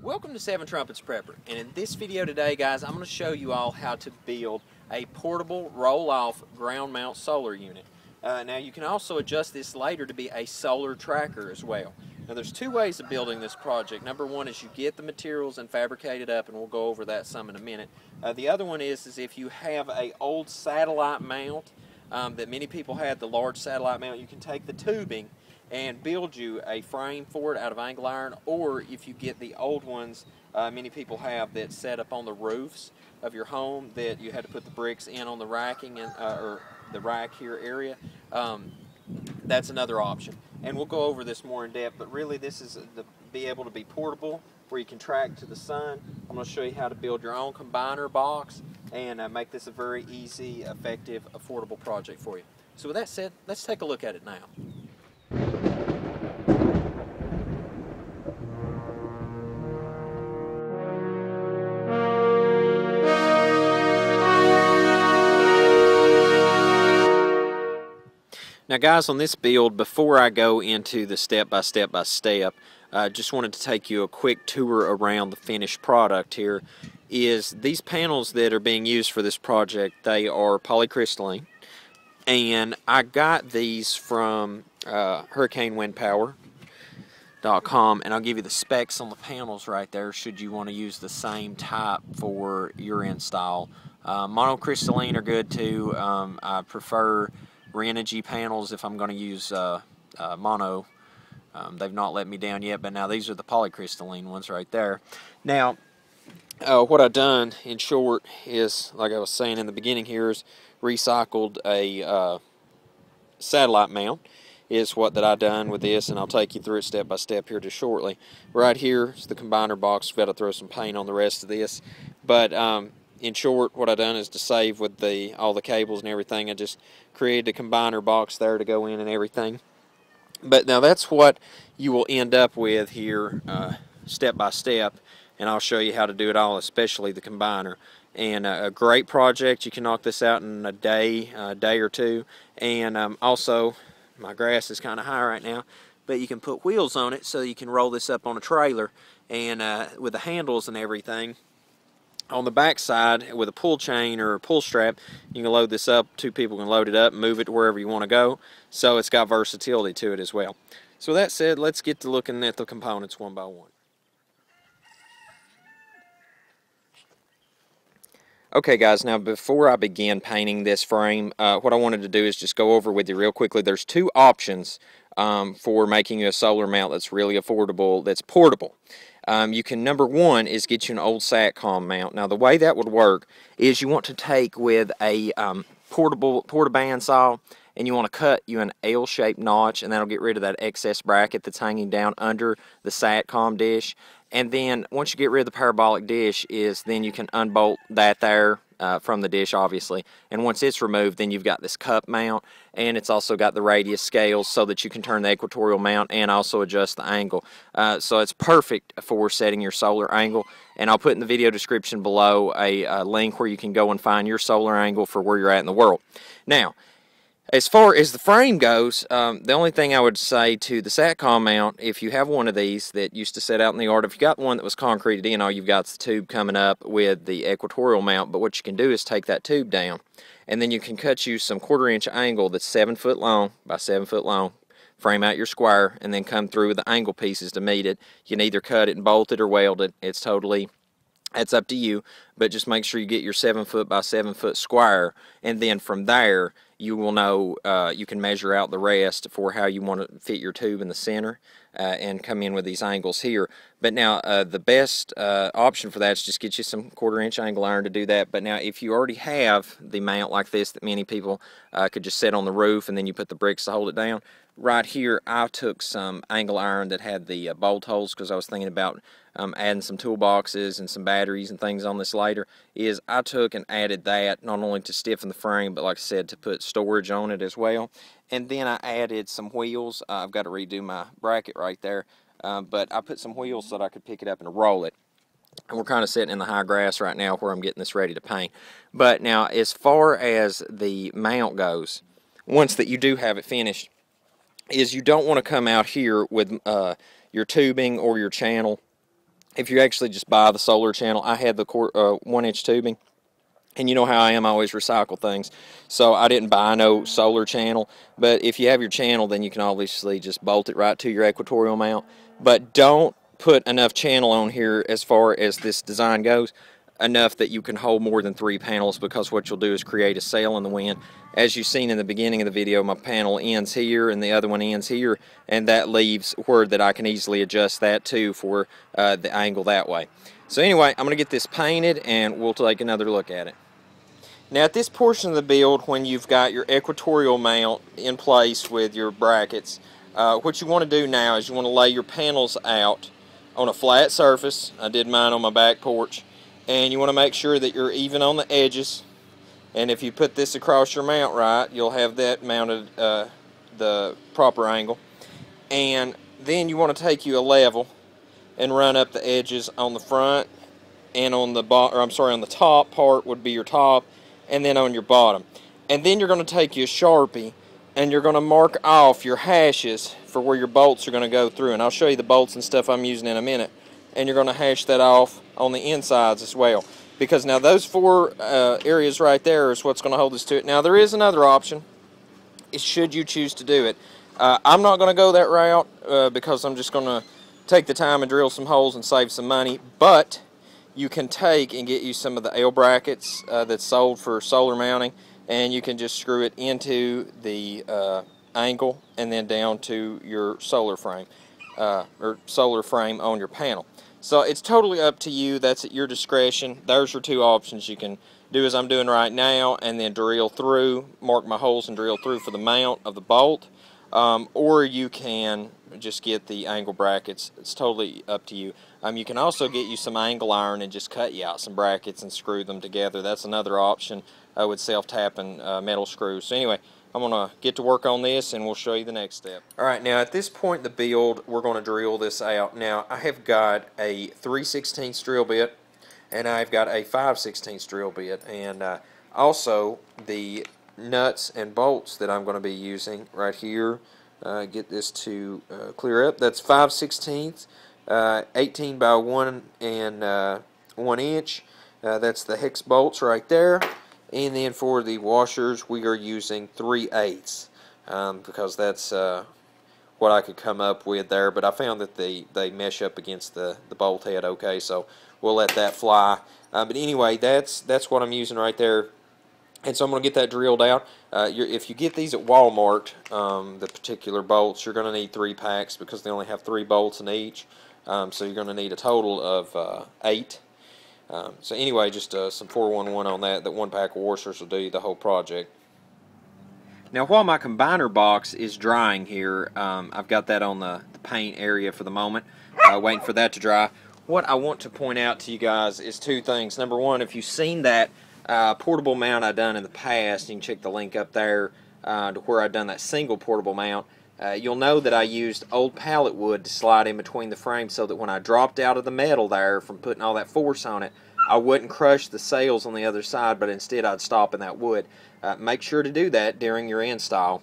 Welcome to Seven Trumpets Prepper and in this video today guys I'm going to show you all how to build a portable roll-off ground mount solar unit. Uh, now you can also adjust this later to be a solar tracker as well. Now there's two ways of building this project. Number one is you get the materials and fabricate it up and we'll go over that some in a minute. Uh, the other one is, is if you have a old satellite mount um, that many people had, the large satellite mount, you can take the tubing and build you a frame for it out of angle iron or if you get the old ones uh, many people have that set up on the roofs of your home that you had to put the bricks in on the racking and uh, or the rack here area um, that's another option. And we'll go over this more in depth but really this is the be able to be portable where you can track to the sun. I'm going to show you how to build your own combiner box and uh, make this a very easy effective affordable project for you. So with that said let's take a look at it now Now guys, on this build, before I go into the step by step by step, I just wanted to take you a quick tour around the finished product here. Is these panels that are being used for this project, they are polycrystalline. And I got these from uh, HurricaneWindPower.com and I'll give you the specs on the panels right there should you want to use the same type for your install. Uh, monocrystalline are good too. Um, I prefer Renogy panels if I'm going to use uh, uh, mono. Um, they've not let me down yet, but now these are the polycrystalline ones right there. Now, uh, what I've done in short is, like I was saying in the beginning here, is recycled a uh, satellite mount is what that I done with this and I'll take you through it step by step here just shortly. Right here is the combiner box. Got to throw some paint on the rest of this. But um, in short, what I done is to save with the all the cables and everything. I just created a combiner box there to go in and everything. But now that's what you will end up with here, uh, step by step, and I'll show you how to do it all, especially the combiner. And uh, a great project. You can knock this out in a day, a day or two. And um, also, my grass is kind of high right now, but you can put wheels on it so you can roll this up on a trailer and uh, with the handles and everything on the back side with a pull chain or a pull strap you can load this up. Two people can load it up move it wherever you want to go. So it's got versatility to it as well. So that said let's get to looking at the components one by one. Okay guys now before I begin painting this frame uh, what I wanted to do is just go over with you real quickly. There's two options um, for making a solar mount that's really affordable that's portable um, you can, number one, is get you an old SATCOM mount. Now, the way that would work is you want to take with a um, portable porta saw and you want to cut you an L-shaped notch and that'll get rid of that excess bracket that's hanging down under the SATCOM dish. And then once you get rid of the parabolic dish is then you can unbolt that there uh, from the dish obviously. And once it's removed then you've got this cup mount and it's also got the radius scales so that you can turn the equatorial mount and also adjust the angle. Uh, so it's perfect for setting your solar angle and I'll put in the video description below a, a link where you can go and find your solar angle for where you're at in the world. Now as far as the frame goes, um, the only thing I would say to the SATCOM mount, if you have one of these that used to set out in the yard, if you got one that was concreted in, all you've got is the tube coming up with the equatorial mount. But what you can do is take that tube down, and then you can cut you some quarter inch angle that's seven foot long by seven foot long. Frame out your square, and then come through with the angle pieces to meet it. You can either cut it and bolt it or weld it. It's totally that's up to you, but just make sure you get your seven foot by seven foot square, and then from there you will know uh, you can measure out the rest for how you want to fit your tube in the center uh, and come in with these angles here. But now uh, the best uh, option for that is just get you some quarter inch angle iron to do that. But now if you already have the mount like this that many people uh, could just set on the roof and then you put the bricks to hold it down, right here I took some angle iron that had the uh, bolt holes because I was thinking about um, adding some toolboxes and some batteries and things on this later is I took and added that not only to stiffen the frame but like I said to put storage on it as well. And then I added some wheels. Uh, I've got to redo my bracket right there. Um, but I put some wheels so that I could pick it up and roll it. And we're kind of sitting in the high grass right now where I'm getting this ready to paint. But now as far as the mount goes once that you do have it finished is you don't want to come out here with uh, your tubing or your channel if you actually just buy the solar channel, I had the uh, one inch tubing and you know how I am, I always recycle things. So I didn't buy no solar channel. But if you have your channel, then you can obviously just bolt it right to your equatorial mount. But don't put enough channel on here as far as this design goes, enough that you can hold more than three panels because what you'll do is create a sail in the wind. As you've seen in the beginning of the video, my panel ends here and the other one ends here, and that leaves where that I can easily adjust that too for uh, the angle that way. So anyway, I'm going to get this painted and we'll take another look at it. Now at this portion of the build, when you've got your equatorial mount in place with your brackets, uh, what you want to do now is you want to lay your panels out on a flat surface. I did mine on my back porch. And you want to make sure that you're even on the edges. And if you put this across your mount right, you'll have that mounted uh, the proper angle. And then you want to take you a level and run up the edges on the front and on the bottom, I'm sorry, on the top part would be your top and then on your bottom. And then you're going to take your Sharpie and you're going to mark off your hashes for where your bolts are going to go through. And I'll show you the bolts and stuff I'm using in a minute. And you're going to hash that off on the insides as well. Because now those four uh, areas right there is what's going to hold us to it. Now there is another option, is should you choose to do it. Uh, I'm not going to go that route uh, because I'm just going to take the time and drill some holes and save some money. But you can take and get you some of the L brackets uh, that's sold for solar mounting and you can just screw it into the uh, angle and then down to your solar frame uh, or solar frame on your panel. So it's totally up to you. That's at your discretion. There's your two options. You can do as I'm doing right now and then drill through, mark my holes and drill through for the mount of the bolt. Um, or you can just get the angle brackets. It's totally up to you. Um, you can also get you some angle iron and just cut you out some brackets and screw them together. That's another option uh, with self-tapping uh, metal screws. So anyway, I'm going to get to work on this and we'll show you the next step. Alright, now at this point the build, we're going to drill this out. Now, I have got a 3 16 drill bit and I've got a 5 16 drill bit. And uh, also, the nuts and bolts that I'm going to be using right here, uh, get this to uh, clear up. That's 5 16ths uh, 18 by 1 and uh, 1 inch. Uh, that's the hex bolts right there. And then for the washers, we are using 3 eighths um, because that's uh, what I could come up with there. But I found that they, they mesh up against the, the bolt head okay, so we'll let that fly. Uh, but anyway, that's that's what I'm using right there. And so I'm going to get that drilled out. Uh, if you get these at Walmart, um, the particular bolts, you're going to need three packs because they only have three bolts in each. Um, so you're going to need a total of uh, eight. Um, so anyway, just uh, some 411 on that. That one pack of washers will do the whole project. Now while my combiner box is drying here, um, I've got that on the, the paint area for the moment, uh, waiting for that to dry. What I want to point out to you guys is two things. Number one, if you've seen that uh, portable mount I've done in the past, you can check the link up there uh, to where I've done that single portable mount. Uh, you'll know that I used old pallet wood to slide in between the frames so that when I dropped out of the metal there from putting all that force on it, I wouldn't crush the sails on the other side, but instead I'd stop in that wood. Uh, make sure to do that during your install.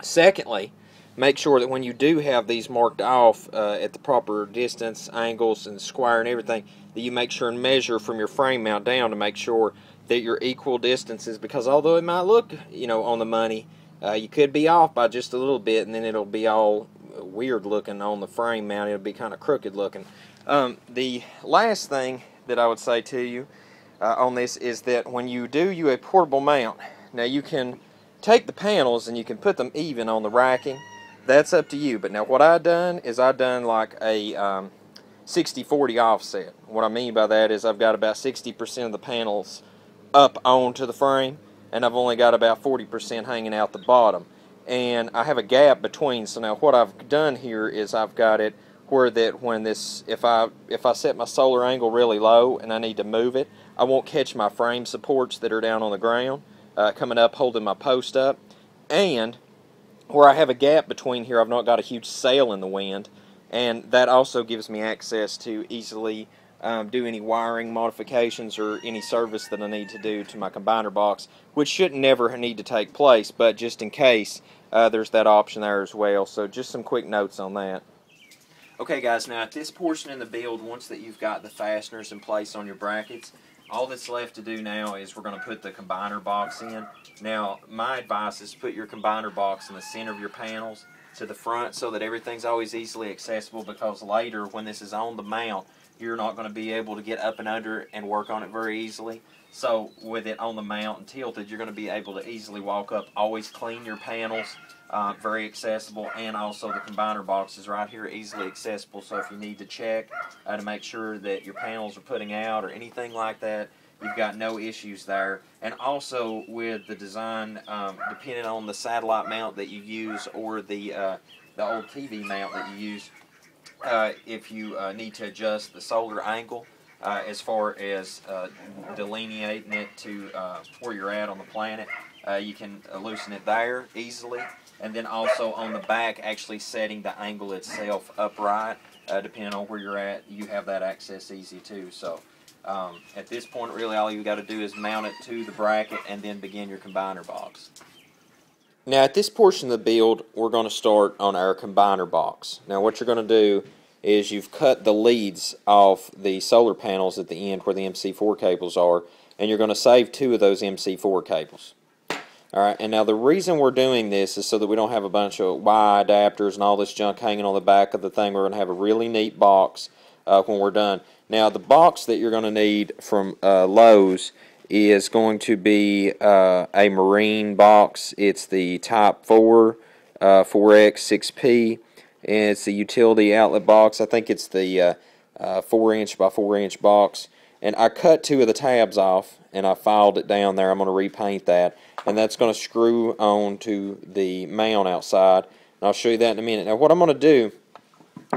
Secondly, make sure that when you do have these marked off uh, at the proper distance, angles, and square and everything, that you make sure and measure from your frame mount down to make sure that you're equal distances because although it might look, you know, on the money, uh, you could be off by just a little bit, and then it'll be all weird looking on the frame mount. It'll be kind of crooked looking. Um, the last thing that I would say to you uh, on this is that when you do you a portable mount, now you can take the panels and you can put them even on the racking. That's up to you. But now what I've done is I've done like a 60-40 um, offset. What I mean by that is I've got about 60% of the panels up onto the frame and I've only got about 40% hanging out the bottom. And I have a gap between so now what I've done here is I've got it where that when this if I if I set my solar angle really low and I need to move it I won't catch my frame supports that are down on the ground uh, coming up holding my post up. And where I have a gap between here I've not got a huge sail in the wind. And that also gives me access to easily um, do any wiring modifications or any service that I need to do to my combiner box, which shouldn't never need to take place, but just in case, uh, there's that option there as well. So just some quick notes on that. Okay guys, now at this portion in the build, once that you've got the fasteners in place on your brackets, all that's left to do now is we're going to put the combiner box in. Now, my advice is put your combiner box in the center of your panels to the front so that everything's always easily accessible because later when this is on the mount, you're not going to be able to get up and under and work on it very easily. So with it on the mount and tilted, you're going to be able to easily walk up, always clean your panels, uh, very accessible, and also the combiner box is right here, easily accessible. So if you need to check uh, to make sure that your panels are putting out or anything like that, you've got no issues there. And also with the design, um, depending on the satellite mount that you use or the uh, the old TV mount that you use, uh, if you uh, need to adjust the solar angle uh, as far as uh, delineating it to uh, where you're at on the planet, you can loosen it there easily. And then also on the back, actually setting the angle itself upright, depending on where you're at, you have that access easy too. So. Um, at this point, really all you got to do is mount it to the bracket and then begin your combiner box. Now at this portion of the build, we're going to start on our combiner box. Now what you're going to do is you've cut the leads off the solar panels at the end where the MC4 cables are, and you're going to save two of those MC4 cables. Alright, and now the reason we're doing this is so that we don't have a bunch of Y adapters and all this junk hanging on the back of the thing. We're going to have a really neat box uh, when we're done. Now the box that you're going to need from uh, Lowe's is going to be uh, a marine box. It's the Type 4 uh, 4X 6P and it's the utility outlet box. I think it's the uh, uh, 4 inch by 4 inch box. And I cut two of the tabs off and I filed it down there. I'm going to repaint that and that's going to screw on to the mount outside. And I'll show you that in a minute. Now what I'm going to do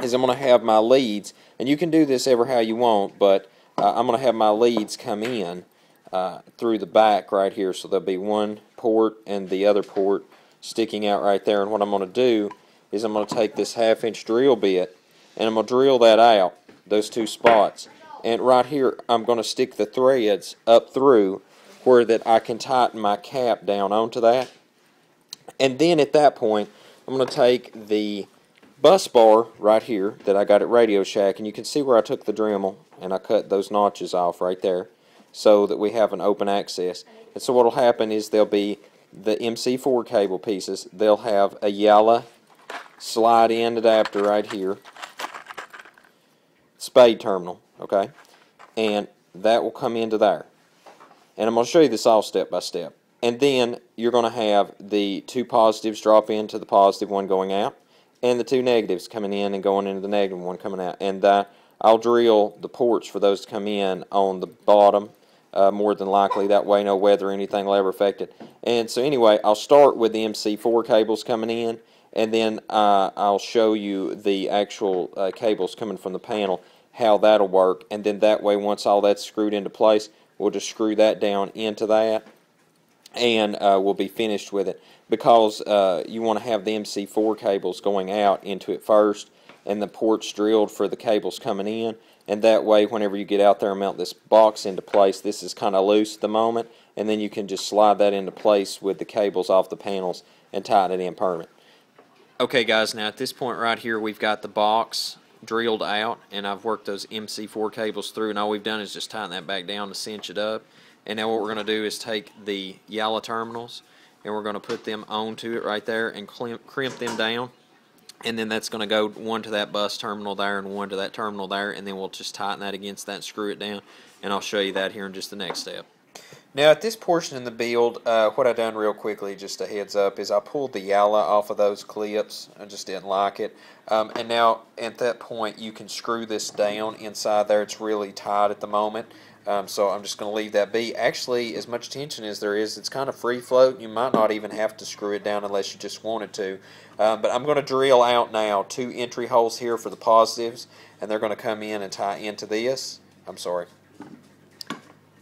is I'm going to have my leads and you can do this ever how you want but uh, I'm going to have my leads come in uh, through the back right here. So there'll be one port and the other port sticking out right there. And what I'm going to do is I'm going to take this half inch drill bit and I'm going to drill that out those two spots. And right here I'm going to stick the threads up through where that I can tighten my cap down onto that. And then at that point I'm going to take the bus bar right here that I got at Radio Shack. And you can see where I took the Dremel and I cut those notches off right there so that we have an open access. And so what will happen is there'll be the MC4 cable pieces. They'll have a yellow slide in adapter right here. Spade terminal okay? And that will come into there. And I'm going to show you this all step by step. And then you're going to have the two positives drop into the positive one going out and the two negatives coming in and going into the negative one coming out. And I'll drill the ports for those to come in on the bottom uh, more than likely. That way no weather or anything will ever affect it. And so anyway, I'll start with the MC4 cables coming in and then uh, I'll show you the actual uh, cables coming from the panel, how that'll work. And then that way once all that's screwed into place, we'll just screw that down into that and uh, we'll be finished with it because uh, you want to have the MC4 cables going out into it first and the ports drilled for the cables coming in and that way whenever you get out there and mount this box into place this is kind of loose at the moment and then you can just slide that into place with the cables off the panels and tighten it in permanent. Okay guys now at this point right here we've got the box drilled out and I've worked those MC4 cables through and all we've done is just tighten that back down to cinch it up and now what we're going to do is take the yellow terminals and we're going to put them onto it right there and crimp them down and then that's going to go one to that bus terminal there and one to that terminal there and then we'll just tighten that against that and screw it down and I'll show you that here in just the next step. Now at this portion in the build, uh, what I done real quickly, just a heads up, is I pulled the yalla off of those clips. I just didn't like it. Um, and now at that point you can screw this down inside there. It's really tight at the moment. Um, so I'm just going to leave that be. Actually, as much tension as there is, it's kind of free float. You might not even have to screw it down unless you just wanted to. Um, but I'm going to drill out now two entry holes here for the positives, and they're going to come in and tie into this. I'm sorry.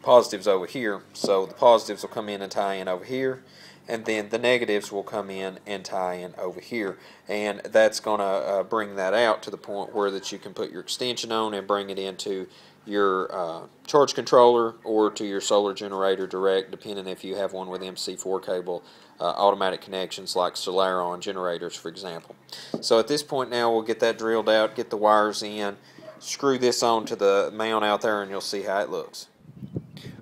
Positives over here. So the positives will come in and tie in over here and then the negatives will come in and tie in over here and that's going to uh, bring that out to the point where that you can put your extension on and bring it into your uh, charge controller or to your solar generator direct, depending if you have one with MC4 cable uh, automatic connections like Solaron generators, for example. So at this point now, we'll get that drilled out, get the wires in, screw this on to the mount out there, and you'll see how it looks.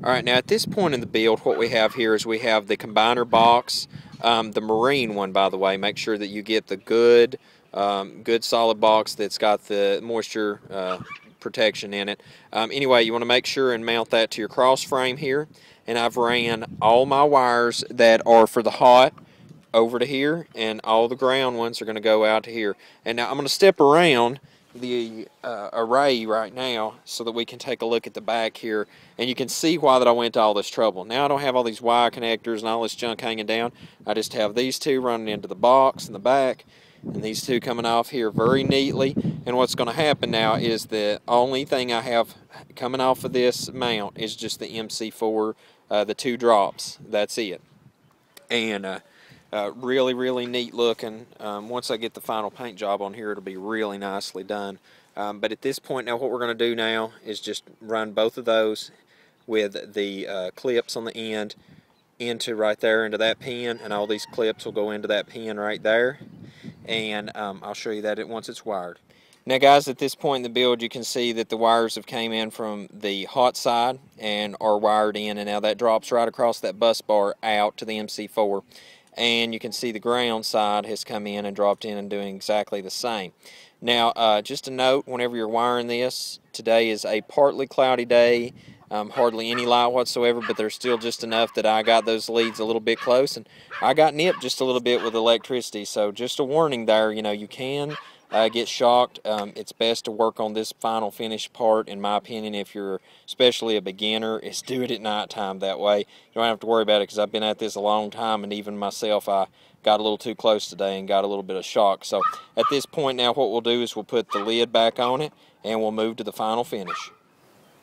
All right, now at this point in the build, what we have here is we have the combiner box, um, the marine one, by the way. Make sure that you get the good, um, good solid box that's got the moisture uh, protection in it. Um, anyway, you want to make sure and mount that to your cross frame here. And I've ran all my wires that are for the hot over to here, and all the ground ones are going to go out to here. And now I'm going to step around the uh, array right now so that we can take a look at the back here and you can see why that I went to all this trouble. Now I don't have all these wire connectors and all this junk hanging down. I just have these two running into the box in the back and these two coming off here very neatly. And what's going to happen now is the only thing I have coming off of this mount is just the MC4 uh, the two drops. That's it. And uh, uh, really really neat looking. Um, once I get the final paint job on here it'll be really nicely done. Um, but at this point now what we're going to do now is just run both of those with the uh, clips on the end into right there into that pin. And all these clips will go into that pin right there and um, I'll show you that once it's wired. Now guys, at this point in the build, you can see that the wires have came in from the hot side and are wired in, and now that drops right across that bus bar out to the MC4. And you can see the ground side has come in and dropped in and doing exactly the same. Now, uh, just a note, whenever you're wiring this, today is a partly cloudy day um, hardly any light whatsoever, but there's still just enough that I got those leads a little bit close, and I got nipped just a little bit with electricity. So just a warning there, you know, you can uh, get shocked. Um, it's best to work on this final finish part, in my opinion, if you're especially a beginner, is do it at nighttime that way. You don't have to worry about it because I've been at this a long time, and even myself, I got a little too close today and got a little bit of shock. So at this point now, what we'll do is we'll put the lid back on it, and we'll move to the final finish.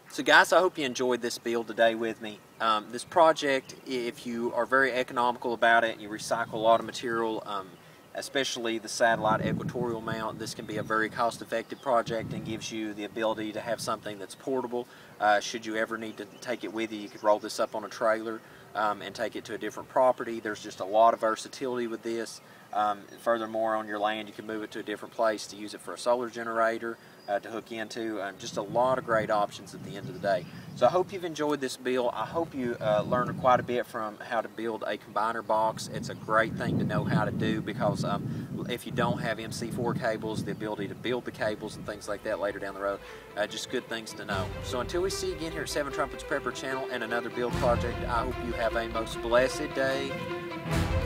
So guys, I hope you enjoyed this build today with me. Um, this project, if you are very economical about it and you recycle a lot of material, um, especially the satellite equatorial mount, this can be a very cost-effective project and gives you the ability to have something that's portable. Uh, should you ever need to take it with you, you could roll this up on a trailer um, and take it to a different property. There's just a lot of versatility with this. Um, furthermore, on your land, you can move it to a different place to use it for a solar generator, uh, to hook into. Um, just a lot of great options at the end of the day. So I hope you've enjoyed this build. I hope you uh, learned quite a bit from how to build a combiner box. It's a great thing to know how to do because um, if you don't have MC4 cables, the ability to build the cables and things like that later down the road, uh, just good things to know. So until we see you again here at Seven Trumpets Prepper Channel and another build project, I hope you have a most blessed day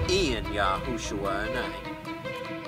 in Yahushua name.